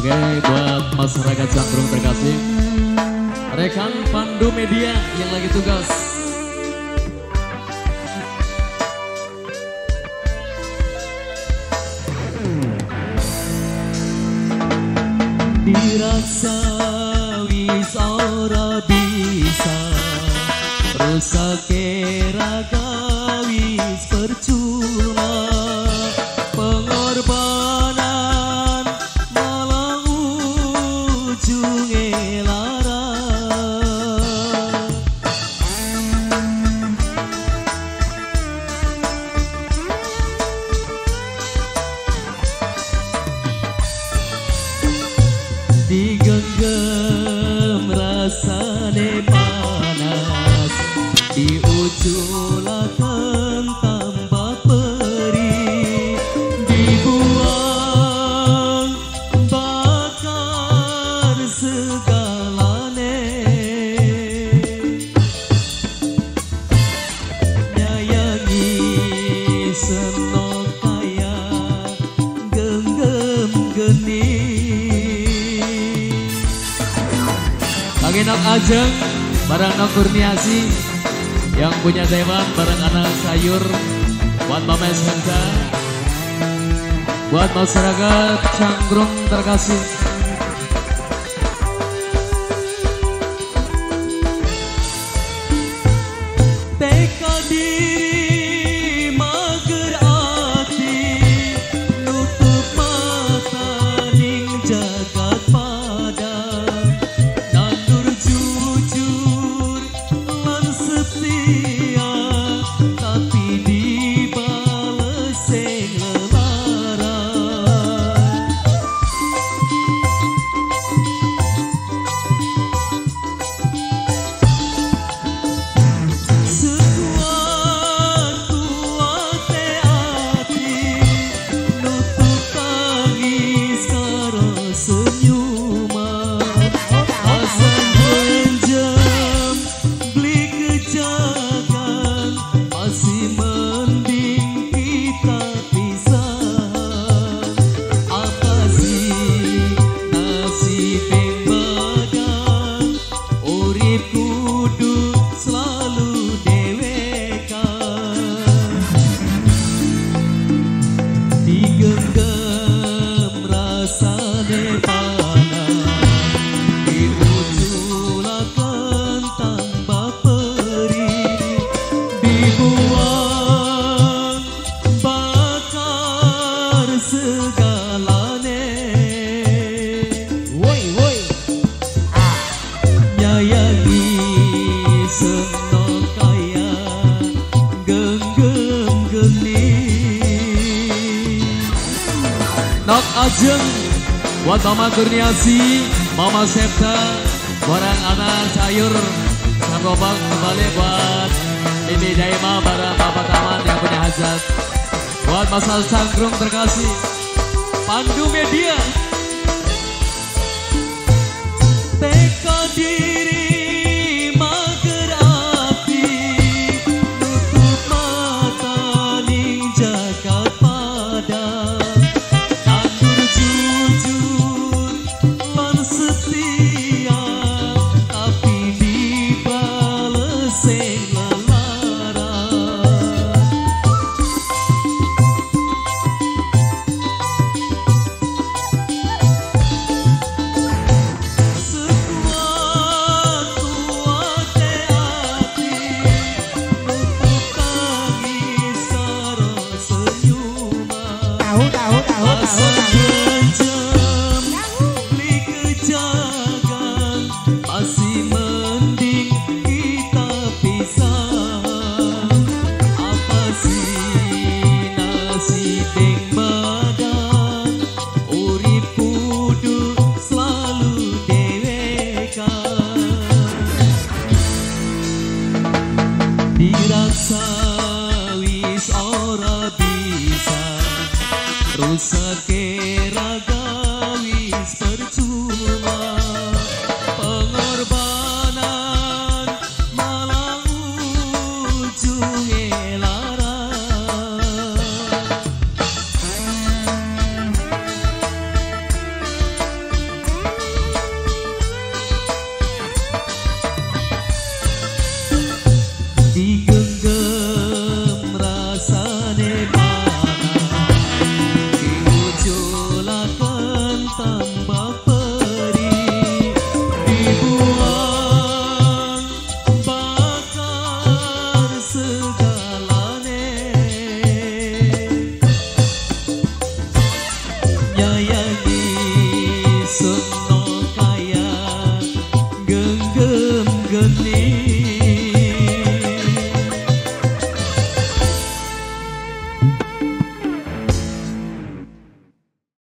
Oke, buat masyarakat Sandrung terkasih. Rekan Pandu Media yang lagi tugas. Dirasa wis ora bisa rusak raga wis percuma rasa Lagi nok ajeng barang nok kurniasi yang punya dewan barang anak sayur buat Mama Senja buat masyarakat Canggrung terkasih segalane. Woi woi. Nyayangi senok kaya genggam geni Nok Ajeng buat Mama Kurniasi, Mama Septa, barang anak sayur, Sarobang kembali buat. Bibi Daima, barang Bapak Taman yang punya hajat. Buat Masal Sangkrung terkasih, Pandu Media. Dirasa wis ora bisa rusak